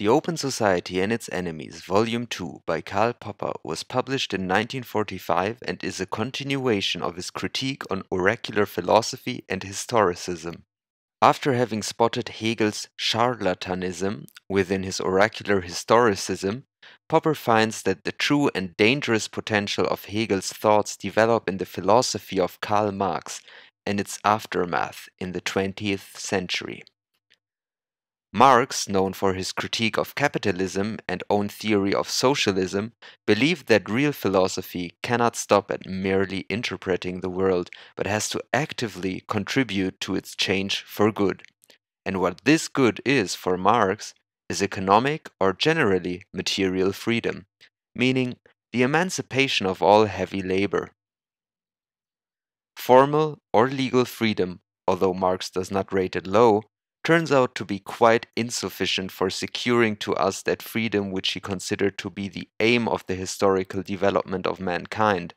The Open Society and Its Enemies, Volume 2 by Karl Popper was published in 1945 and is a continuation of his critique on oracular philosophy and historicism. After having spotted Hegel's charlatanism within his oracular historicism, Popper finds that the true and dangerous potential of Hegel's thoughts develop in the philosophy of Karl Marx and its aftermath in the 20th century. Marx, known for his critique of capitalism and own theory of socialism, believed that real philosophy cannot stop at merely interpreting the world, but has to actively contribute to its change for good. And what this good is for Marx is economic or generally material freedom, meaning the emancipation of all heavy labor. Formal or legal freedom, although Marx does not rate it low, turns out to be quite insufficient for securing to us that freedom which he considered to be the aim of the historical development of mankind.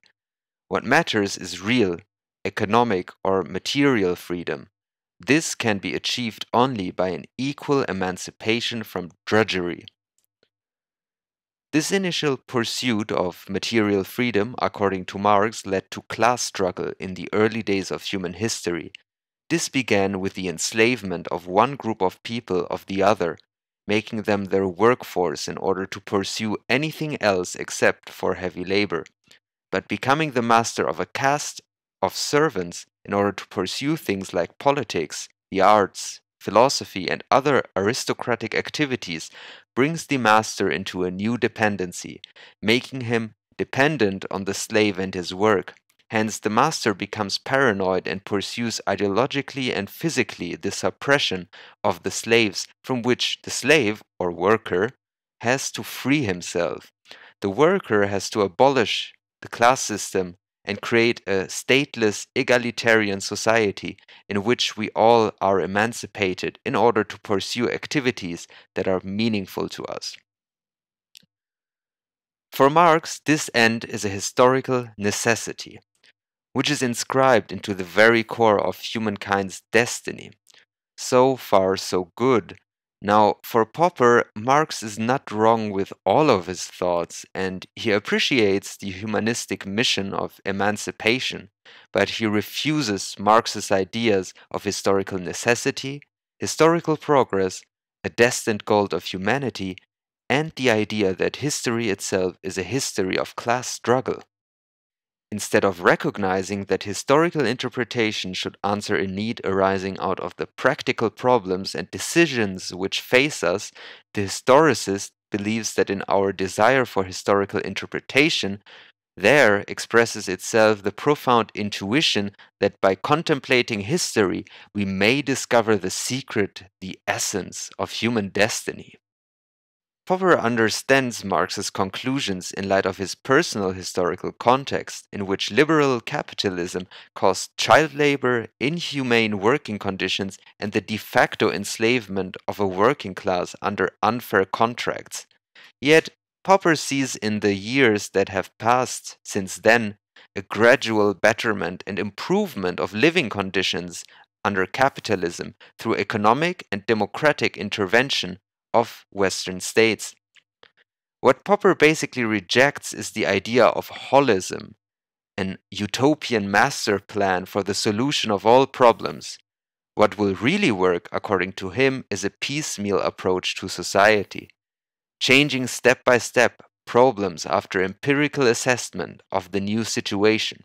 What matters is real, economic, or material freedom. This can be achieved only by an equal emancipation from drudgery. This initial pursuit of material freedom, according to Marx, led to class struggle in the early days of human history, this began with the enslavement of one group of people of the other, making them their workforce in order to pursue anything else except for heavy labor, but becoming the master of a caste of servants in order to pursue things like politics, the arts, philosophy, and other aristocratic activities brings the master into a new dependency, making him dependent on the slave and his work. Hence, the master becomes paranoid and pursues ideologically and physically the suppression of the slaves from which the slave or worker has to free himself. The worker has to abolish the class system and create a stateless, egalitarian society in which we all are emancipated in order to pursue activities that are meaningful to us. For Marx, this end is a historical necessity which is inscribed into the very core of humankind's destiny. So far, so good. Now, for Popper, Marx is not wrong with all of his thoughts, and he appreciates the humanistic mission of emancipation, but he refuses Marx's ideas of historical necessity, historical progress, a destined goal of humanity, and the idea that history itself is a history of class struggle. Instead of recognizing that historical interpretation should answer a need arising out of the practical problems and decisions which face us, the historicist believes that in our desire for historical interpretation, there expresses itself the profound intuition that by contemplating history we may discover the secret, the essence of human destiny. Popper understands Marx's conclusions in light of his personal historical context, in which liberal capitalism caused child labor, inhumane working conditions, and the de facto enslavement of a working class under unfair contracts. Yet, Popper sees in the years that have passed since then a gradual betterment and improvement of living conditions under capitalism through economic and democratic intervention of Western states. What Popper basically rejects is the idea of holism, an utopian master plan for the solution of all problems. What will really work, according to him, is a piecemeal approach to society, changing step by step problems after empirical assessment of the new situation.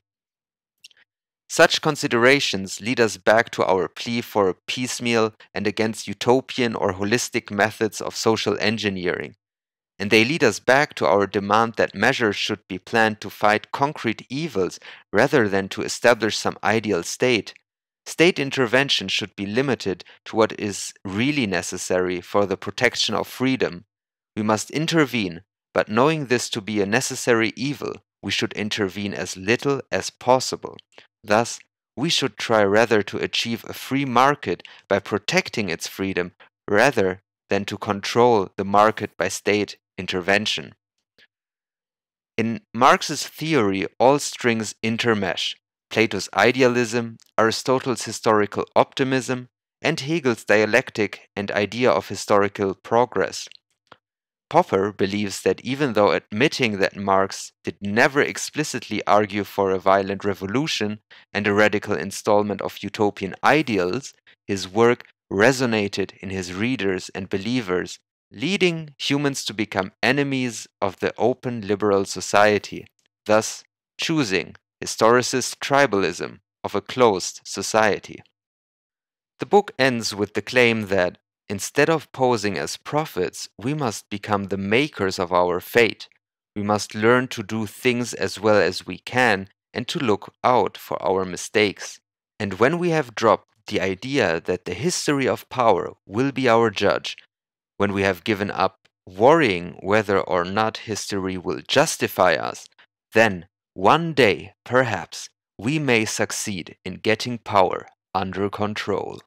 Such considerations lead us back to our plea for a piecemeal and against utopian or holistic methods of social engineering. And they lead us back to our demand that measures should be planned to fight concrete evils rather than to establish some ideal state. State intervention should be limited to what is really necessary for the protection of freedom. We must intervene, but knowing this to be a necessary evil, we should intervene as little as possible. Thus, we should try rather to achieve a free market by protecting its freedom rather than to control the market by state intervention. In Marx's theory, all strings intermesh Plato's idealism, Aristotle's historical optimism, and Hegel's dialectic and idea of historical progress. Popper believes that even though admitting that Marx did never explicitly argue for a violent revolution and a radical installment of utopian ideals, his work resonated in his readers and believers, leading humans to become enemies of the open liberal society, thus choosing historicist tribalism of a closed society. The book ends with the claim that instead of posing as prophets, we must become the makers of our fate. We must learn to do things as well as we can and to look out for our mistakes. And when we have dropped the idea that the history of power will be our judge, when we have given up worrying whether or not history will justify us, then one day, perhaps, we may succeed in getting power under control.